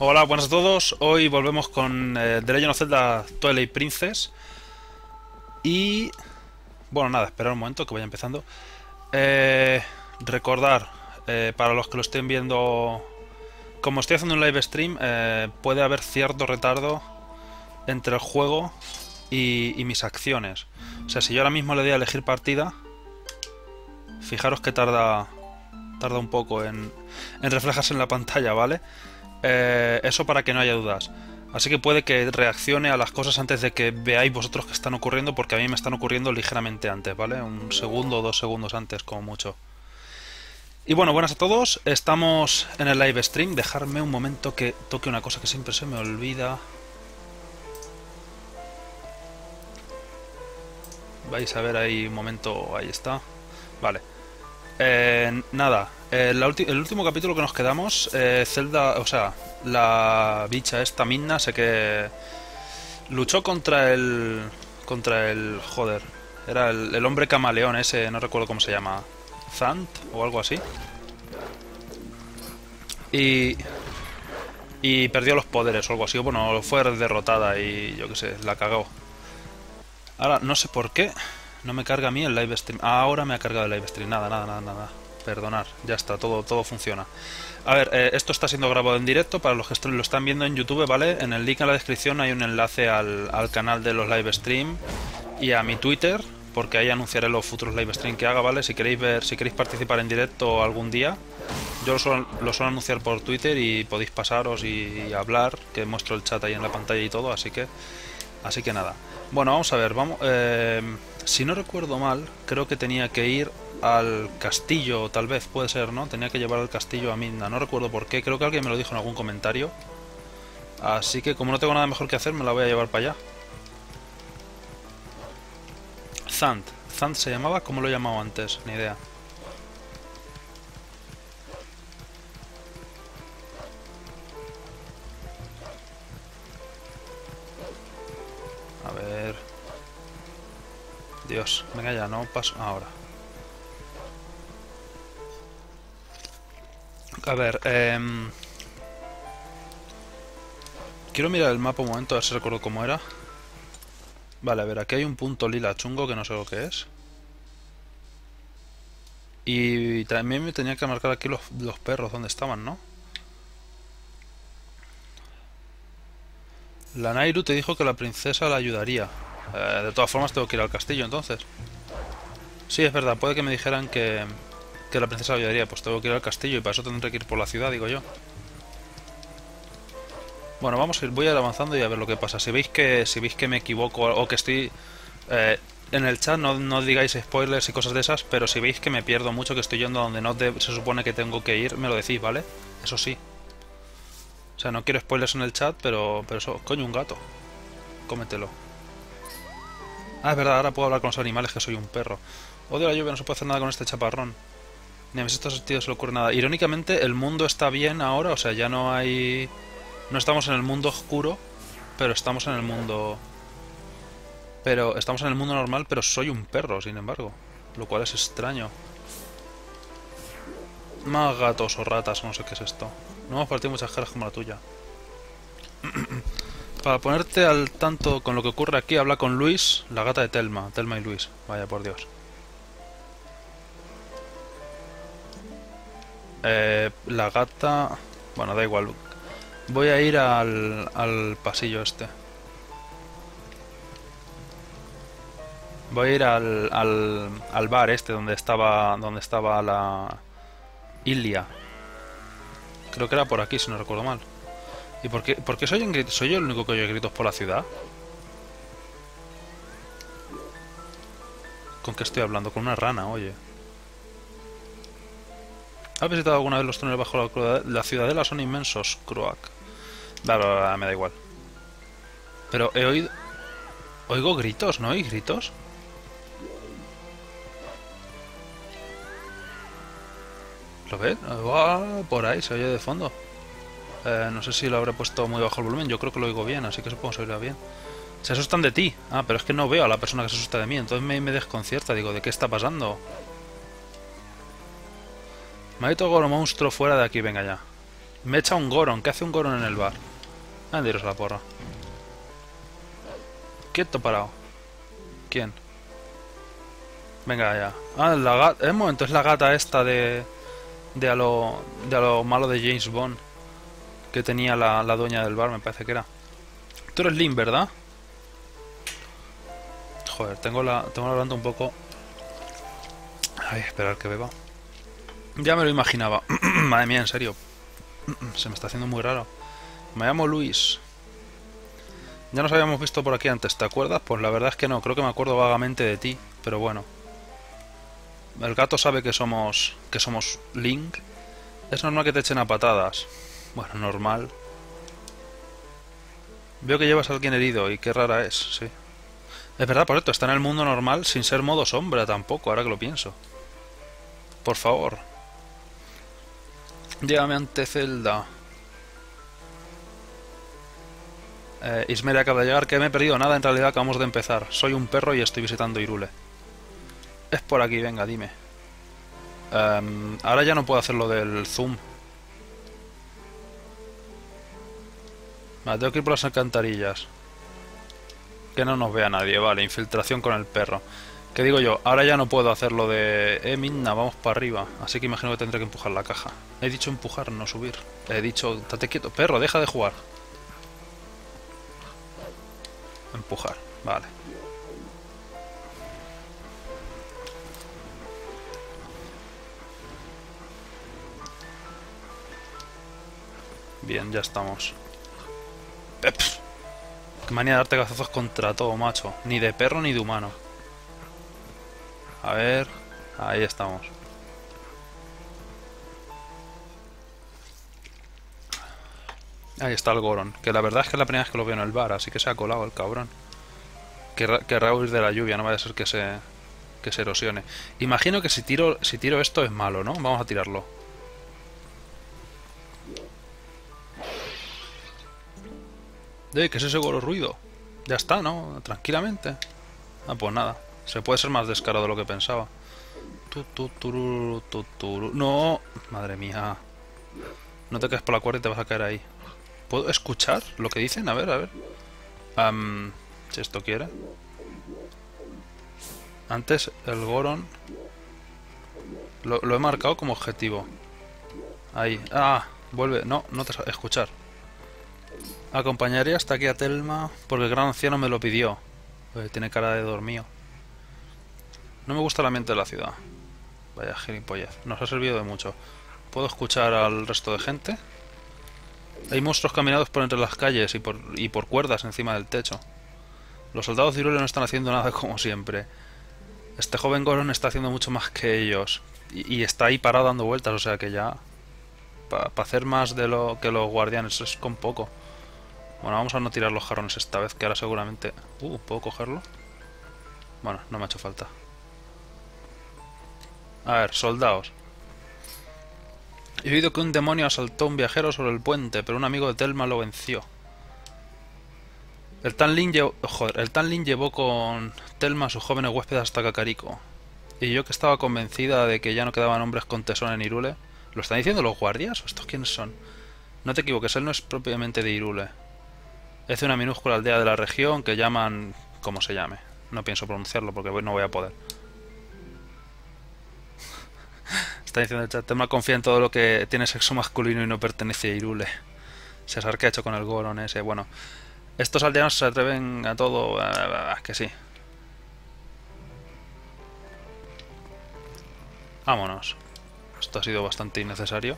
Hola, buenas a todos. Hoy volvemos con eh, The Legend of Zelda Twilight Princess. Y... Bueno, nada, esperar un momento que vaya empezando. Eh, recordar, eh, para los que lo estén viendo... Como estoy haciendo un live stream, eh, puede haber cierto retardo entre el juego y, mis acciones. O sea, si yo ahora mismo le doy a elegir partida, fijaros que tarda tarda un poco en, en reflejarse en la pantalla, ¿vale? Eh, eso para que no haya dudas. Así que puede que reaccione a las cosas antes de que veáis vosotros que están ocurriendo, porque a mí me están ocurriendo ligeramente antes, ¿vale? Un segundo o dos segundos antes, como mucho. Y bueno, buenas a todos. Estamos en el live stream. Dejarme un momento que toque una cosa que siempre se me olvida. Vais a ver ahí un momento. Ahí está. Vale. Eh, nada, eh, el último capítulo que nos quedamos, eh, Zelda, o sea, la bicha esta Minna, sé que luchó contra el, contra el, joder, era el, el hombre camaleón ese, no recuerdo cómo se llama, Zant o algo así, y y perdió los poderes o algo así, bueno, fue derrotada y yo qué sé, la cagó. Ahora no sé por qué no me carga a mí el live stream. Ahora me ha cargado el live stream. Nada, nada, nada, nada. Perdonar. Ya está, todo, todo funciona. A ver, eh, esto está siendo grabado en directo. Para los que lo están viendo en YouTube, ¿vale? En el link en la descripción hay un enlace al, al canal de los live stream y a mi Twitter, porque ahí anunciaré los futuros live stream que haga, ¿vale? Si queréis ver, si queréis participar en directo algún día, yo lo suelo, lo suelo anunciar por Twitter y podéis pasaros y, y hablar, que muestro el chat ahí en la pantalla y todo, así que Así que nada. Bueno, vamos a ver, vamos. eh, si no recuerdo mal, creo que tenía que ir al castillo, tal vez, puede ser, ¿no? Tenía que llevar al castillo a Minna, no recuerdo por qué, creo que alguien me lo dijo en algún comentario. Así que como no tengo nada mejor que hacer, me la voy a llevar para allá. Zant. ¿Zant se llamaba? ¿Cómo lo he llamado antes? Ni idea. A ver. Dios, venga ya, no paso ahora. A ver, em, quiero mirar el mapa un momento a ver si recuerdo cómo era. Vale, a ver, aquí hay un punto lila chungo que no sé lo que es. Y también me tenía que marcar aquí los, perros donde estaban, ¿no? La Nairu te dijo que la princesa la ayudaría. Eh, de todas formas tengo que ir al castillo entonces. Sí, es verdad, puede que me dijeran que, que la princesa la ayudaría. Pues tengo que ir al castillo y para eso tendré que ir por la ciudad, digo yo. Bueno, vamos a ir, voy a ir avanzando y a ver lo que pasa. Si veis que, si veis que me equivoco o que estoy... eh, en el chat no, no digáis spoilers y cosas de esas, pero si veis que me pierdo mucho, que estoy yendo a donde no se supone que tengo que ir, me lo decís, ¿vale? Eso sí. O sea, no quiero spoilers en el chat, pero, pero eso, coño, un gato. Cómetelo. Ah, es verdad, ahora puedo hablar con los animales que soy un perro. Odio la lluvia, no se puede hacer nada con este chaparrón. Ni a mis estos tíos se le nada. Irónicamente, el mundo está bien ahora, o sea, ya no hay... No estamos en el mundo oscuro, pero estamos en el mundo... Pero estamos en el mundo normal, pero soy un perro, sin embargo. Lo cual es extraño. Más gatos o ratas, no sé qué es esto. No hemos partido muchas caras como la tuya. Para ponerte al tanto con lo que ocurre aquí, habla con Luis, la gata de Telma. Telma y Luis. Vaya por Dios. Eh, la gata... Bueno, da igual. Voy a ir al, al pasillo este. Voy a ir al, al, al bar este donde estaba donde estaba la Ilia. Creo que era por aquí, si no recuerdo mal. ¿Y por qué, soy, soy yo el único que oye gritos por la ciudad? ¿Con qué estoy hablando? Con una rana, oye. ¿Has visitado alguna vez los túneles bajo la, la ciudadela? Son inmensos, vale, vale, me da igual. Pero he oído... Oigo gritos, ¿no? ¿Hay gritos? ¿Lo ves? Ah, por ahí, se oye de fondo. Eh, no sé si lo habré puesto muy bajo el volumen, yo creo que lo oigo bien, así que supongo que se oirá bien. Se asustan de ti. Ah, pero es que no veo a la persona que se asusta de mí, entonces me, me desconcierta. Digo, ¿de qué está pasando? Maldito goro monstruo fuera de aquí, venga ya. Me echa un Goron. ¿Qué hace un Goron en el bar? Ah, diros la porra. Quieto parado. ¿Quién? Venga ya. Ah, la gata. En un momento, es la gata esta de. De a lo. De a lo malo de James Bond. Que tenía la, la dueña del bar, me parece que era. Tú eres Link, ¿verdad? Joder, tengo la. Tengo la un poco. Ay, esperar que beba. Ya me lo imaginaba. Madre mía, en serio. Se me está haciendo muy raro. Me llamo Luis. Ya nos habíamos visto por aquí antes, ¿te acuerdas? Pues la verdad es que no, creo que me acuerdo vagamente de ti, pero bueno. El gato sabe que somos que somos Link. Es normal que te echen a patadas. Bueno, normal. Veo que llevas a alguien herido y qué rara es, sí. Es verdad, por esto, está en el mundo normal sin ser modo sombra tampoco, ahora que lo pienso. Por favor. Llévame ante Zelda. Eh, Ismere acaba de llegar, que me he perdido nada, en realidad acabamos de empezar. Soy un perro y estoy visitando Irule. Es por aquí, venga, dime. Em, ahora ya no puedo hacer lo del zoom. Vale, tengo que ir por las alcantarillas. Que no nos vea nadie, vale, infiltración con el perro. ¿Qué digo yo? Ahora ya no puedo hacer lo de... Eh, Minna, vamos para arriba. Así que imagino que tendré que empujar la caja. He dicho empujar, no subir. He dicho, estate quieto. Perro, deja de jugar. Empujar, vale. Bien, ya estamos. Peps. Qué manía de darte cabezazos contra todo, macho. Ni de perro ni de humano. A ver... Ahí estamos. Ahí está el Goron. Que la verdad es que es la primera vez que lo veo en el bar, así que se ha colado el cabrón. Querrá, huir de la lluvia, no vaya a ser que se, que se erosione. Imagino que si tiro, si tiro esto es malo, ¿no? Vamos a tirarlo. ¿qué es ese golo ruido? Ya está, ¿no? Tranquilamente. Ah, pues nada. Se puede ser más descarado de lo que pensaba. No, madre mía. No te caes por la cuerda y te vas a caer ahí. ¿Puedo escuchar lo que dicen? A ver, a ver. si esto quiere. Antes el Goron... Lo, he marcado como objetivo. Ahí. Ah, vuelve. No, no te... Escuchar. Acompañaría hasta aquí a Telma porque el gran anciano me lo pidió. tiene cara de dormido. No me gusta la mente de la ciudad. Vaya gilipollez. Nos ha servido de mucho. ¿Puedo escuchar al resto de gente? Hay monstruos caminados por entre las calles y por, y por cuerdas encima del techo. Los soldados de no están haciendo nada como siempre. Este joven Goron está haciendo mucho más que ellos. Y, está ahí parado dando vueltas, o sea que ya... Para hacer más de lo que los guardianes es con poco. Bueno, vamos a no tirar los jarrones esta vez, que ahora seguramente... Uh, ¿puedo cogerlo? Bueno, no me ha hecho falta. A ver, soldados. He oído que un demonio asaltó a un viajero sobre el puente, pero un amigo de Telma lo venció. El Tanlin llevó, joder, el llevó con Telma a sus jóvenes huéspedes hasta Kakariko. Y yo que estaba convencida de que ya no quedaban hombres con tesón en Irule. ¿Lo están diciendo los guardias? ¿O estos quiénes son? No te equivoques, él no es propiamente de Irule. Es de una minúscula aldea de la región que llaman... como se llame. No pienso pronunciarlo porque no voy a poder. Está diciendo el chat, Tema confía en todo lo que tiene sexo masculino y no pertenece a Irule. César, ¿qué ha hecho con el Goron ese? Bueno, estos aldeanos se atreven a todo... que sí. Vámonos. Esto ha sido bastante innecesario.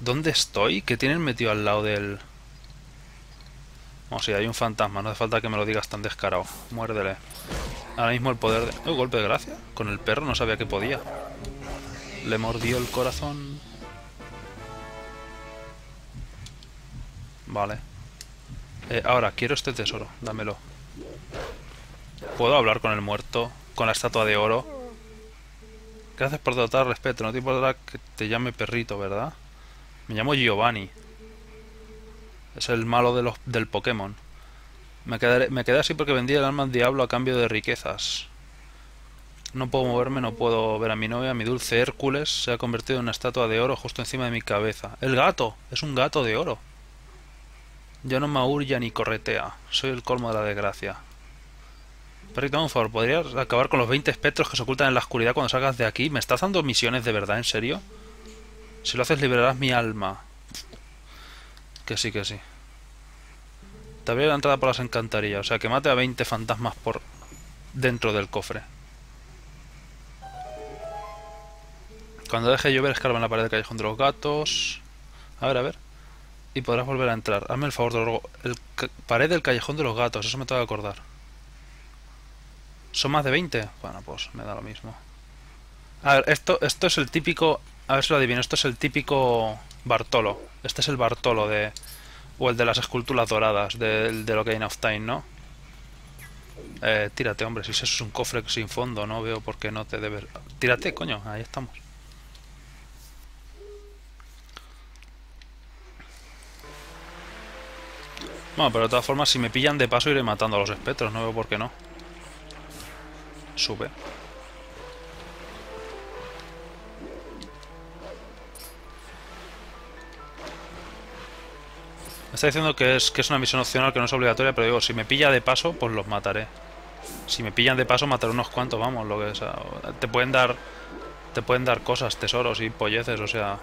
¿Dónde estoy? ¿Qué tienen metido al lado del...? O sea, hay un fantasma, no hace falta que me lo digas tan descarado. Muérdele. Ahora mismo el poder de... Oh, golpe de gracia. Con el perro no sabía que podía. Le mordió el corazón. Vale. Eh, ahora, quiero este tesoro. Dámelo. ¿Puedo hablar con el muerto? Con la estatua de oro. Gracias por tratar respeto. No te importará que te llame perrito, ¿verdad? Me llamo Giovanni. Es el malo de los, del Pokémon. Me, quedé, así porque vendí el alma al diablo a cambio de riquezas. No puedo moverme, no puedo ver a mi novia. Mi dulce Hércules se ha convertido en una estatua de oro justo encima de mi cabeza. ¡El gato! Es un gato de oro. Ya no maulla ni corretea. Soy el colmo de la desgracia. Perrito, un favor, ¿podrías acabar con los 20 espectros que se ocultan en la oscuridad cuando salgas de aquí? ¿Me estás dando misiones de verdad, en serio? Si lo haces, liberarás mi alma. Que sí, que sí. Te abriré la entrada por las encantarillas. O sea, que mate a 20 fantasmas por dentro del cofre. Cuando deje de llover, escarba en la pared del callejón de los gatos. A ver, a ver. Y podrás volver a entrar. Hazme el favor de lo... El pared del callejón de los gatos. Eso me tengo que acordar. ¿Son más de 20? Bueno, pues me da lo mismo. A ver, esto, esto es el típico... A ver si lo adivino. Esto es el típico Bartolo. Este es el Bartolo de... O el de las esculturas doradas de, de lo que hay of Time, ¿no? Eh, tírate, hombre. Si eso es un cofre sin fondo, no veo por qué no te debe... Tírate, coño. Ahí estamos. Bueno, pero de todas formas, si me pillan de paso iré matando a los espectros, no veo por qué no. Sube. Está diciendo que es, que es una misión opcional, que no es obligatoria, pero digo, si me pilla de paso, pues los mataré. Si me pillan de paso, mataré unos cuantos, vamos, lo que es. Te pueden dar. Te pueden dar cosas, tesoros y polleces, o sea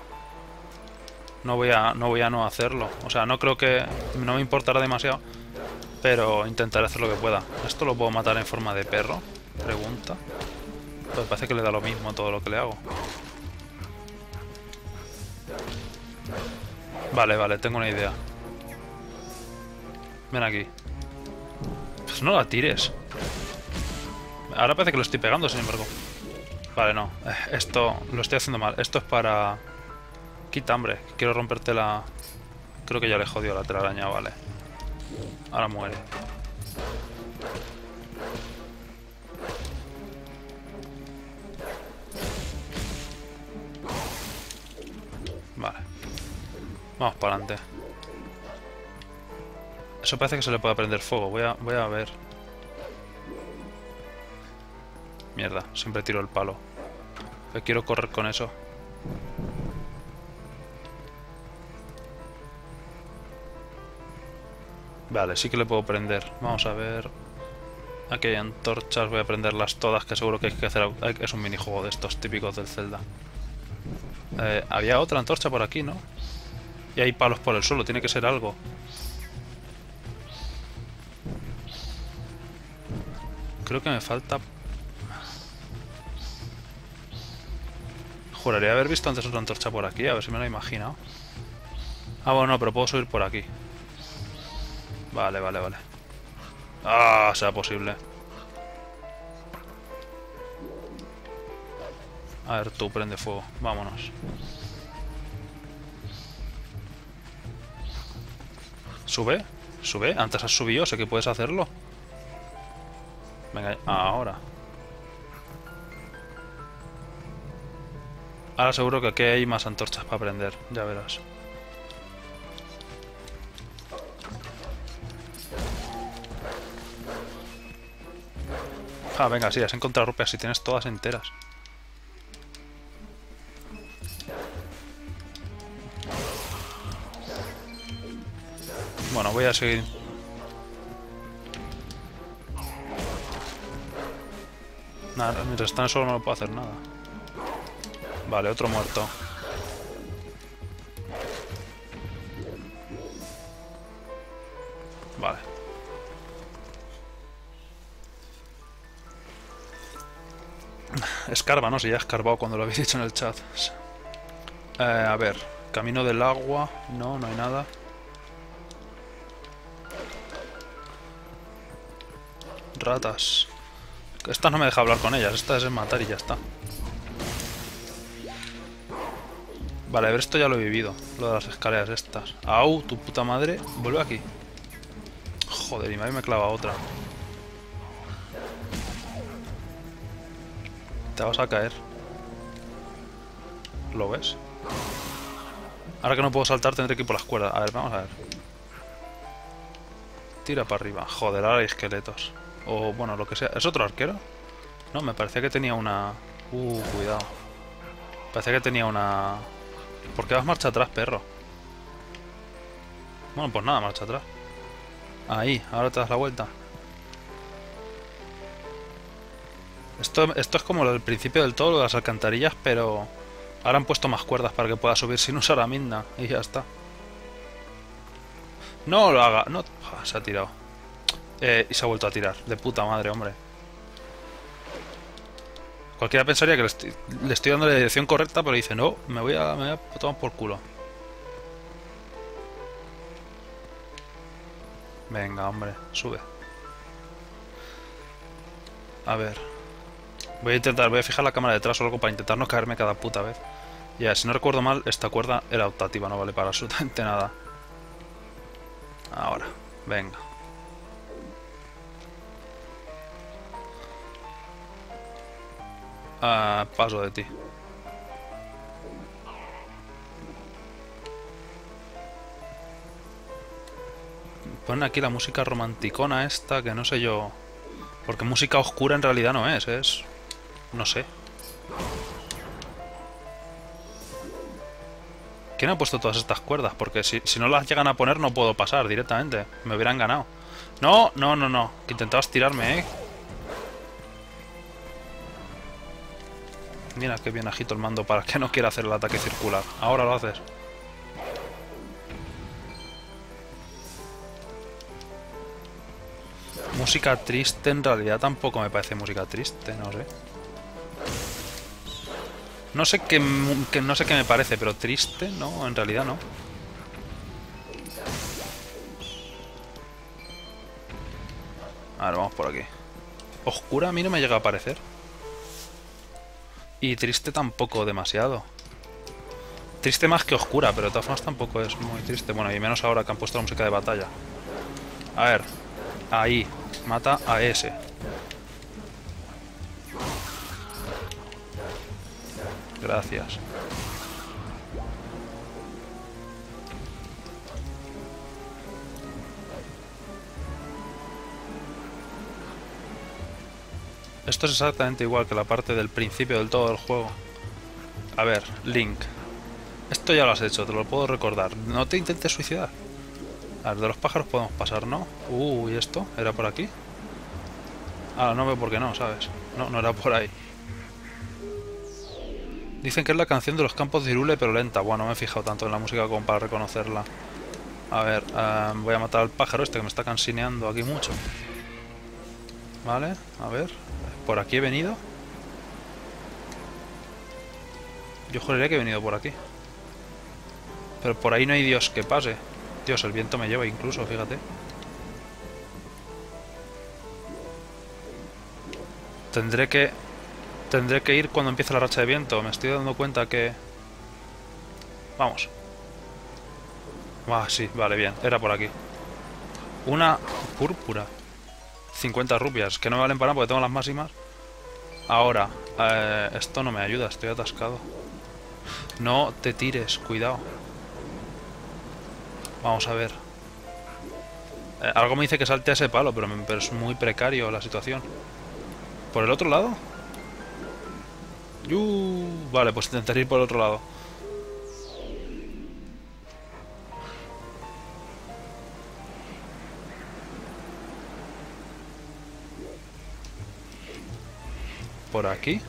no voy a no voy a no hacerlo. O sea, no creo que no me importará demasiado, pero intentaré hacer lo que pueda. ¿Esto lo puedo matar en forma de perro? Pregunta. Pues parece que le da lo mismo todo lo que le hago. Vale, vale, tengo una idea. Ven aquí. Pues no la tires. Ahora parece que lo estoy pegando, sin embargo. Vale, no. Eh, esto lo estoy haciendo mal. Esto es para... Quita, hombre. Quiero romperte la... Creo que ya le jodió la telaraña, vale. Ahora muere. Vale. Vamos para adelante. Eso parece que se le puede prender fuego. Voy a, voy a ver. Mierda, siempre tiro el palo. quiero correr con eso. Vale, sí que le puedo prender. Vamos a ver... Aquí hay antorchas, voy a prenderlas todas, que seguro que hay que hacer... Es un minijuego de estos típicos del Zelda. Eh, había otra antorcha por aquí, ¿no? Y hay palos por el suelo, tiene que ser algo. Creo que me falta... Juraría haber visto antes otra antorcha por aquí, a ver si me lo he imaginado. Ah, bueno, no, pero puedo subir por aquí. Vale, vale, vale. Ah, sea posible. A ver, tú prende fuego. Vámonos. ¿Sube? ¿Sube? Antes has subido, sé que puedes hacerlo. Venga, ahora. Ahora seguro que aquí hay más antorchas para prender, ya verás. Ah, venga, sí, has encontrado rupias si tienes todas enteras. Bueno, voy a seguir... Nada, mientras están solo no puedo hacer nada. Vale, otro muerto. Vale. Escarba, ¿no? Si ya he escarbado cuando lo habéis dicho en el chat. Eh, a ver, camino del agua. No, no hay nada. Ratas. Esta no me deja hablar con ellas. Esta es matar y ya está. Vale, a ver, esto ya lo he vivido. Lo de las escaleras estas. Au, tu puta madre. Vuelve aquí. Joder, y me me clava otra. Te vas a caer. ¿Lo ves? Ahora que no puedo saltar tendré que ir por las cuerdas. A ver, vamos a ver. Tira para arriba. Joder, ahora hay esqueletos. O bueno, lo que sea. ¿Es otro arquero? No, me parecía que tenía una... Uh, cuidado. Parecía que tenía una... ¿Por qué vas marcha atrás, perro? Bueno, pues nada, marcha atrás. Ahí, ahora te das la vuelta. Esto, esto es como el principio del todo, de las alcantarillas, pero... Ahora han puesto más cuerdas para que pueda subir sin usar a Midna. Y ya está. No lo haga. No... se ha tirado. Eh, y se ha vuelto a tirar. De puta madre, hombre. Cualquiera pensaría que le estoy, dando la dirección correcta, pero dice, no, me voy a, me voy a tomar por culo. Venga, hombre, sube. A ver. Voy a intentar, voy a fijar la cámara detrás o algo para intentar no caerme cada puta vez. Ya, si no recuerdo mal, esta cuerda era optativa, no vale para absolutamente nada. Ahora, venga. Ah, paso de ti. Ponen aquí la música romanticona esta, que no sé yo... Porque música oscura en realidad no es, es... No sé. ¿Quién ha puesto todas estas cuerdas? Porque si, si no las llegan a poner no puedo pasar directamente. Me hubieran ganado. No, no, no, no. Que intentabas tirarme, ¿eh? Mira qué bien agito el mando para que no quiera hacer el ataque circular. Ahora lo haces. Música triste en realidad tampoco me parece música triste, no sé. No sé qué, no sé qué me parece, pero triste, no, en realidad no. A ver, vamos por aquí. Oscura a mí no me llega a parecer. Y triste tampoco demasiado. Triste más que oscura, pero de todas formas tampoco es muy triste. Bueno, y menos ahora que han puesto la música de batalla. A ver. Ahí. Mata a ese. Gracias. Esto es exactamente igual que la parte del principio del todo del juego. A ver, Link. Esto ya lo has hecho, te lo puedo recordar. No te intentes suicidar. A ver, de los pájaros podemos pasar, ¿no? Uh, ¿y esto? ¿Era por aquí? Ah, no veo por qué no, ¿sabes? No, no era por ahí. Dicen que es la canción de los campos de Irule, pero lenta. Bueno, no me he fijado tanto en la música como para reconocerla. A ver, eh, voy a matar al pájaro este que me está cansineando aquí mucho. Vale, a ver. ¿Por aquí he venido? Yo juraría que he venido por aquí. Pero por ahí no hay Dios que pase. Dios, el viento me lleva incluso, fíjate. Tendré que... Tendré que ir cuando empiece la racha de viento. Me estoy dando cuenta que... Vamos. Ah, sí, vale, bien. Era por aquí. Una púrpura. 50 rupias, que no me valen para nada porque tengo las máximas. Ahora, eh, esto no me ayuda, estoy atascado. No te tires, cuidado. Vamos a ver. Eh, algo me dice que salte a ese palo, pero, es muy precario la situación. ¿Por el otro lado? Vale, pues intentaré ir por el otro lado. Por aquí.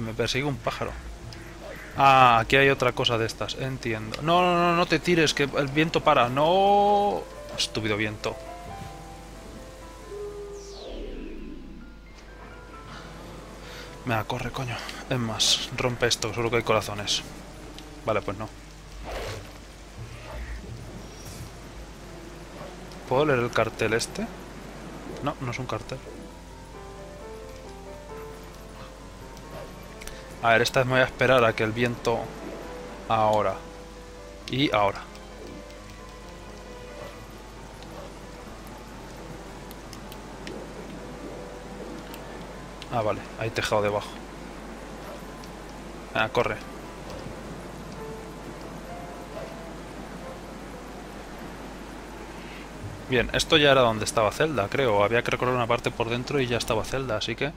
Me persigue un pájaro. Ah, aquí hay otra cosa de estas. Entiendo. No, no, no, no te tires, que el viento para. No. Estúpido viento. Me corre, coño. Es más, rompe esto, solo que hay corazones. Vale, pues no. ¿Puedo leer el cartel este? No, no es un cartel. A ver, esta vez me voy a esperar a que el viento... Ahora. Y ahora. Ah, vale. Hay tejado debajo. Ah, corre. Bien, esto ya era donde estaba Zelda, creo. Había que recorrer una parte por dentro y ya estaba Zelda, así que... Eh,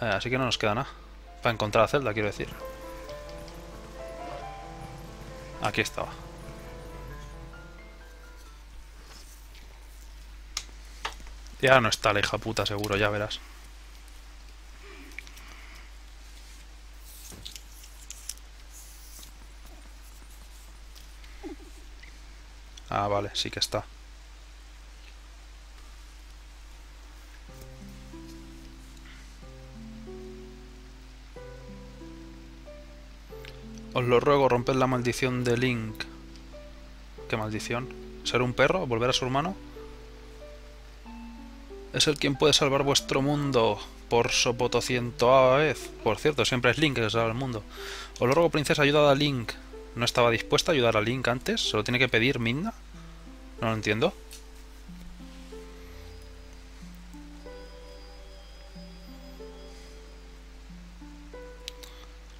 así que no nos queda nada. Para encontrar a Zelda, quiero decir. Aquí estaba. Ya no está la hija puta, seguro, ya verás. Ah, vale, sí que está. Os lo ruego, romped la maldición de Link. ¿Qué maldición? ¿Ser un perro? ¿Volver a su hermano? Es el quien puede salvar vuestro mundo por sopotocientoa vez. Por cierto, siempre es Link el que salva el mundo. Os lo ruego, princesa, ayudad a Link. ¿No estaba dispuesta a ayudar a Link antes? ¿Se lo tiene que pedir Midna? No lo entiendo.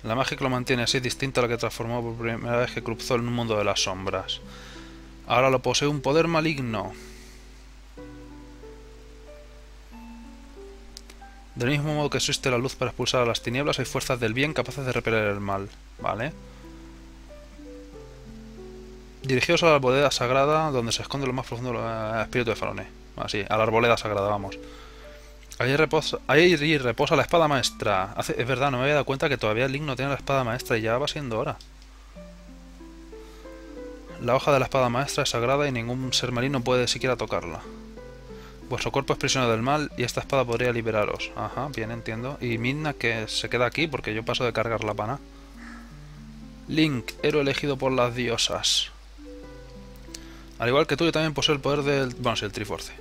La magia que lo mantiene así es distinta a la que transformó por primera vez que cruzó en un mundo de las sombras. Ahora lo posee un poder maligno. Del mismo modo que existe la luz para expulsar a las tinieblas, hay fuerzas del bien capaces de repeler el mal. Vale. Dirigidos a la arboleda sagrada, donde se esconde lo más profundo del espíritu de Farone. Así, a la arboleda sagrada, vamos. Ahí reposa, la espada maestra. es verdad, no me había dado cuenta que todavía Link no tiene la espada maestra y ya va siendo hora. La hoja de la espada maestra es sagrada y ningún ser marino puede siquiera tocarla. Vuestro cuerpo es prisionero del mal y esta espada podría liberaros. Ajá, bien, entiendo. Y Midna que se queda aquí porque yo paso de cargar la pana. Link, héroe elegido por las diosas. Al igual que tú, yo también poseo el poder del... Bueno, sí, el Triforce.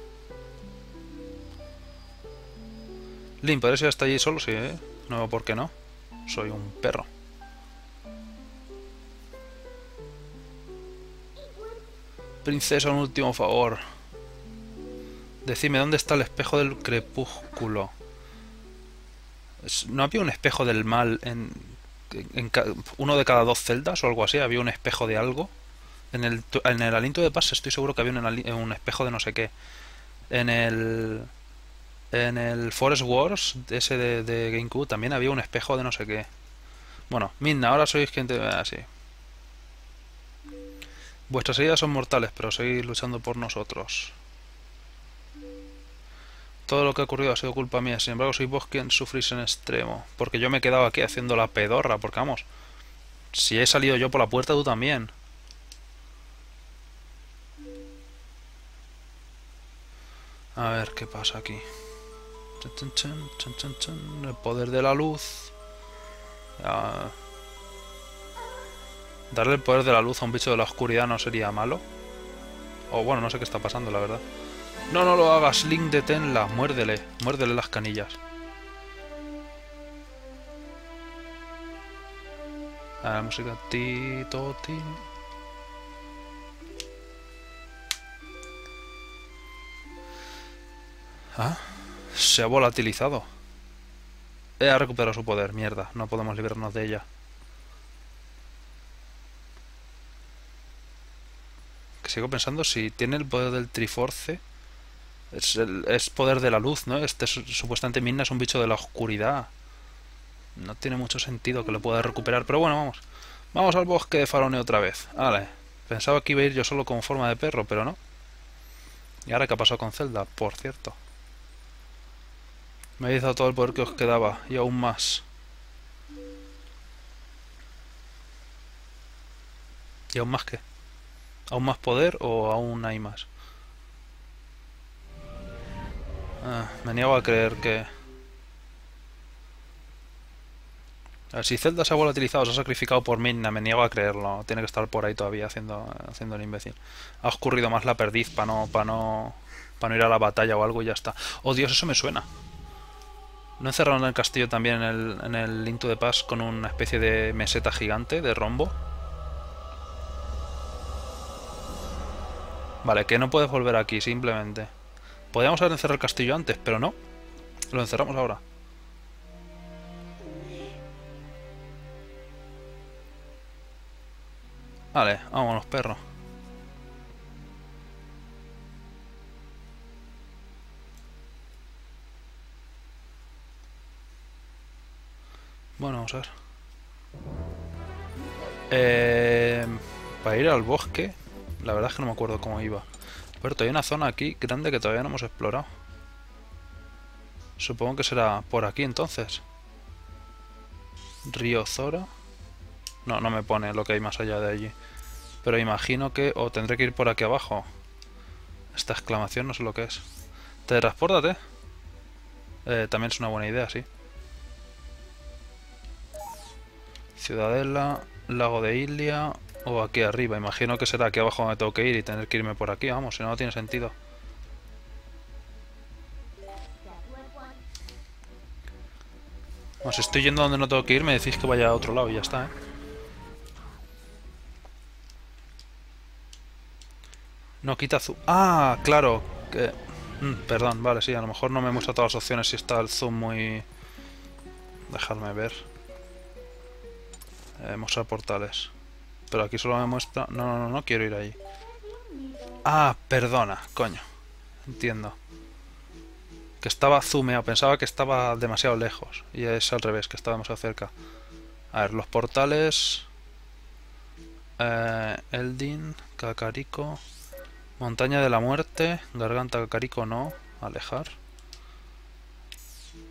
Link, ¿podrías ir hasta allí solo? Sí, ¿eh? No, ¿por qué no? Soy un perro. Princesa, un último favor. Decime, ¿dónde está el espejo del crepúsculo? ¿No había un espejo del mal en, uno de cada dos celdas o algo así? ¿Había un espejo de algo? En el, en el aliento de paz estoy seguro que había un espejo de no sé qué. En el... En el Forest Wars, ese de, de GameCube, también había un espejo de no sé qué. Bueno, Midna, ahora sois gente así. Vuestras heridas son mortales, pero seguís luchando por nosotros. Todo lo que ha ocurrido ha sido culpa mía, sin embargo soy vos quien sufrís en extremo. Porque yo me he quedado aquí haciendo la pedorra, porque vamos, si he salido yo por la puerta, tú también. A ver qué pasa aquí. El poder de la luz. Darle el poder de la luz a un bicho de la oscuridad no sería malo. O bueno, no sé qué está pasando, la verdad. No, no lo hagas, Link, deténla. Muérdele, muérdele las canillas. A la música ti. Ah. Se ha volatilizado. Ha recuperado su poder, mierda. No podemos librarnos de ella. Que sigo pensando si tiene el poder del Triforce. Es, es poder de la luz, ¿no? Este supuestamente Minna es un bicho de la oscuridad. No tiene mucho sentido que lo pueda recuperar. Pero bueno, vamos. Vamos al bosque de Farone otra vez. Vale. Pensaba que iba a ir yo solo con forma de perro, pero no. ¿Y ahora qué ha pasado con Zelda? Por cierto. Me habéis dado todo el poder que os quedaba, y aún más. ¿Y aún más qué? ¿Aún más poder o aún hay más? Ah, me niego a creer que... si Zelda se ha volatilizado, se ha sacrificado por Midna, me niego a creerlo. Tiene que estar por ahí todavía haciendo, haciendo el imbécil. Ha oscurrido más la perdiz para no, para no, para no ir a la batalla o algo y ya está. Oh Dios, eso me suena. ¿No encerraron el castillo también en el, en el Into de Pass con una especie de meseta gigante de rombo? Vale, que no puedes volver aquí, simplemente. Podríamos haber encerrado el castillo antes, pero no. Lo encerramos ahora. Vale, vámonos, perro. A. Eh, para ir al bosque, la verdad es que no me acuerdo cómo iba. Pero hay una zona aquí grande que todavía no hemos explorado. Supongo que será por aquí entonces. Río Zora. No, no me pone lo que hay más allá de allí. Pero imagino que... O tendré que ir por aquí abajo. Esta exclamación no sé lo que es. Teletranspórtate. Eh, también es una buena idea, sí. Ciudadela, Lago de Ilia o aquí arriba. Imagino que será aquí abajo donde tengo que ir y tener que irme por aquí. Vamos, si no, no tiene sentido. Bueno, si estoy yendo donde no tengo que ir, me decís que vaya a otro lado y ya está, ¿eh? No, quita zoom. Ah, claro. Que... Mm, perdón, vale, sí, a lo mejor no me muestra todas las opciones si está el zoom muy... Dejadme ver. Eh, mostrar portales. Pero aquí solo me muestra... No, no, no, no quiero ir ahí. Ah, perdona, coño. Entiendo. Que estaba zoomeado, pensaba que estaba demasiado lejos. Y es al revés, que estaba demasiado cerca. A ver, los portales... Eh, Eldin, Cacarico... Montaña de la Muerte, Garganta Cacarico no, alejar.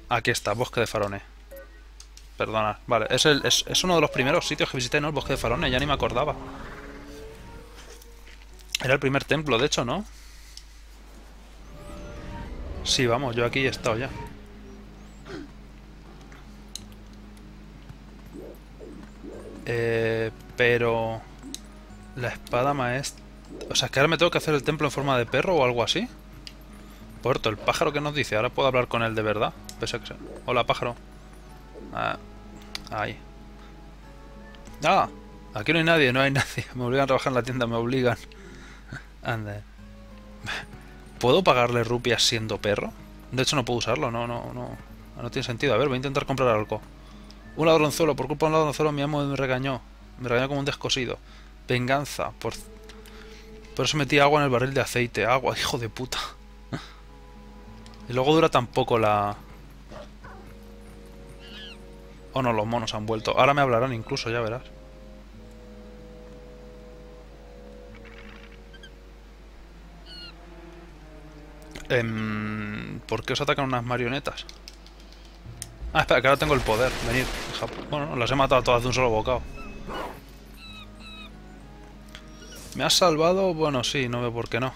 Aquí está, Bosque de Farone. Perdona, vale, es, es, es, uno de los primeros sitios que visité, ¿no? El Bosque de Farone, ya ni me acordaba. Era el primer templo, de hecho, ¿no? Sí, vamos, yo aquí he estado ya. Eh, pero... La espada maestra... O sea, que ahora me tengo que hacer el templo en forma de perro o algo así. Puerto, el pájaro que nos dice. Ahora puedo hablar con él de verdad. Pese que sea. Hola, pájaro. Ah, ahí. Ah, aquí no hay nadie, no hay nadie. Me obligan a trabajar en la tienda, me obligan. Ande. ¿Puedo pagarle rupias siendo perro? De hecho no puedo usarlo, no, no, no. No tiene sentido. A ver, voy a intentar comprar algo. Un ladronzuelo, por culpa de un ladronzuelo mi amo me regañó. Me regañó como un descosido. Venganza, por por eso metí agua en el barril de aceite. Agua, hijo de puta. Y luego dura tan poco la... Oh no, los monos han vuelto. Ahora me hablarán incluso, ya verás. Eh, ¿Por qué os atacan unas marionetas? Ah, espera, que ahora tengo el poder. Venid. Bueno, las he matado todas de un solo bocado. ¿Me has salvado? Bueno, sí, no veo por qué no.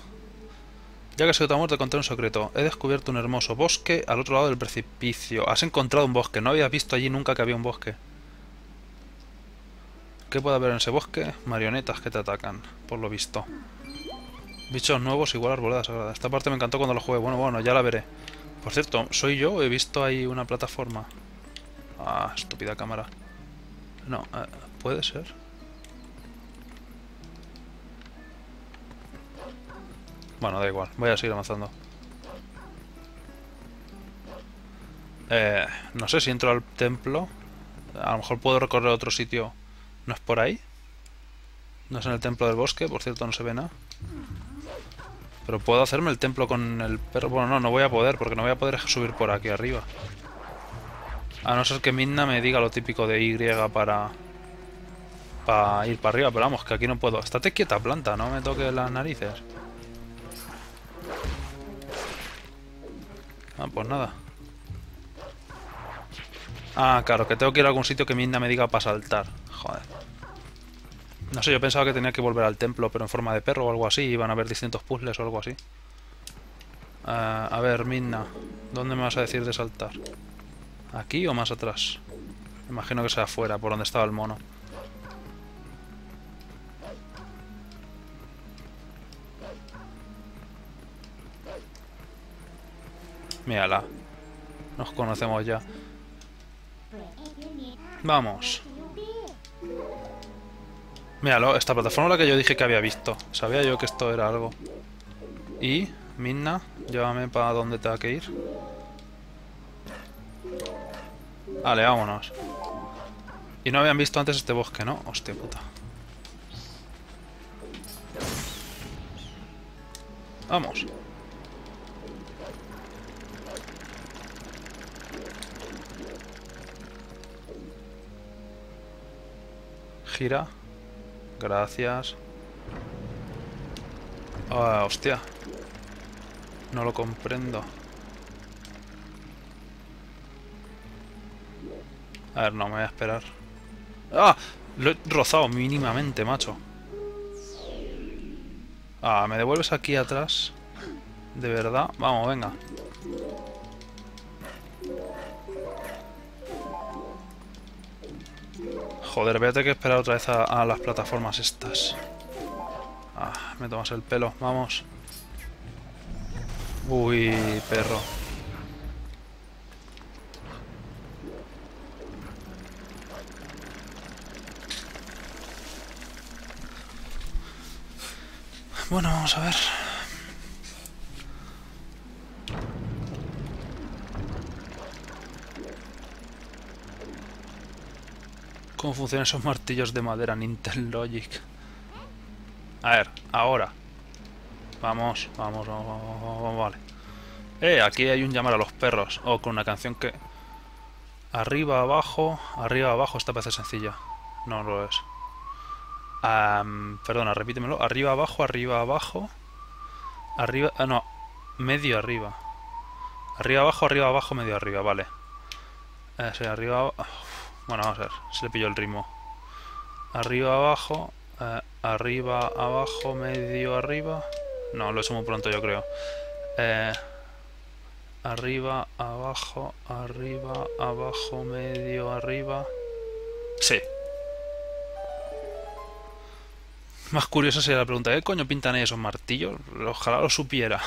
Ya que amor, te conté un secreto. He descubierto un hermoso bosque al otro lado del precipicio. Has encontrado un bosque. No habías visto allí nunca que había un bosque. ¿Qué puede haber en ese bosque? Marionetas que te atacan, por lo visto. Bichos nuevos igual arboleda sagrada. Esta parte me encantó cuando lo jugué. Bueno, bueno, ya la veré. Por cierto, ¿soy yo? He visto ahí una plataforma. Ah, estúpida cámara. No, eh, puede ser. Bueno, da igual, voy a seguir avanzando. Eh, no sé si entro al templo. A lo mejor puedo recorrer otro sitio. ¿No es por ahí? No es en el templo del bosque, por cierto no se ve nada. Pero puedo hacerme el templo con el perro. Bueno, no, no voy a poder, porque no voy a poder subir por aquí arriba. A no ser que Minna me diga lo típico de Y para... Para ir para arriba, pero vamos, que aquí no puedo. Estate quieta, planta, no me toque las narices. Ah, pues nada. Ah, claro, que tengo que ir a algún sitio que Minna me diga para saltar. Joder. No sé, yo pensaba que tenía que volver al templo, pero en forma de perro o algo así. Iban a haber distintos puzzles o algo así. Ah, a ver, Minna. ¿Dónde me vas a decir de saltar? ¿Aquí o más atrás? Imagino que sea afuera, por donde estaba el mono. Mírala. Nos conocemos ya. Vamos. Míralo, esta plataforma la que yo dije que había visto. Sabía yo que esto era algo. Y, Minna, llévame para donde tenga que ir. Vale, vámonos. Y no habían visto antes este bosque, ¿no? Hostia puta. Vamos. Gira. Gracias. Ah, hostia. No lo comprendo. A ver, no, me voy a esperar. ¡Ah! Lo he rozado mínimamente, macho. Ah, ¿me devuelves aquí atrás? ¿De verdad? Vamos, venga. Joder, voy a que esperar otra vez a, las plataformas estas. Ah, me tomas el pelo, vamos. Uy, perro. Bueno, vamos a ver. Cómo funcionan esos martillos de madera Intel Logic. A ver, ahora. Vamos, vamos, vamos, vamos, vale. Eh, aquí hay un llamar a los perros. O con una canción que... Arriba, abajo, arriba, abajo. Esta parece sencilla. No lo es. perdona, repítemelo. Arriba, abajo, arriba, abajo. Arriba... Ah, no. Medio arriba. Arriba, abajo, arriba, abajo, medio arriba. Vale. Eh, sí, arriba... Bueno, vamos a ver si le pillo el ritmo. Arriba, abajo, eh, arriba, abajo, medio, arriba. No, lo he hecho muy pronto yo creo. Eh, arriba, abajo, arriba, abajo, medio, arriba. Sí. Más curiosa sería la pregunta, ¿qué coño pintan ahí esos martillos? Ojalá lo supiera.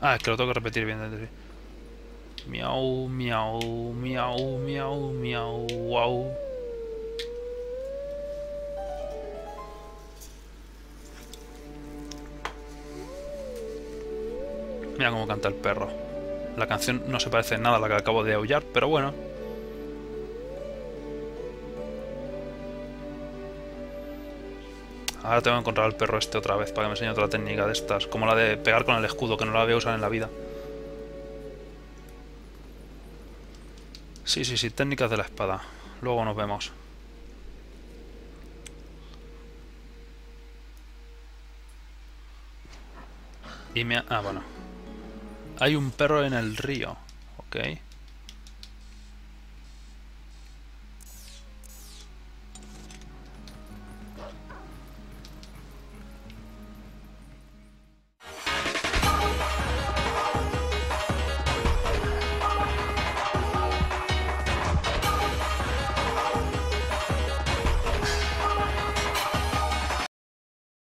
Ah, es que lo tengo que repetir bien. Miau, miau, miau, miau, miau, wow. Mira cómo canta el perro. La canción no se parece en nada a la que acabo de aullar, pero bueno. Ahora tengo que encontrar al perro este otra vez para que me enseñe otra técnica de estas. Como la de pegar con el escudo, que no la voy a usar en la vida. Sí, sí, sí, técnicas de la espada. Luego nos vemos. Y me... Ah, bueno. Hay un perro en el río. Ok.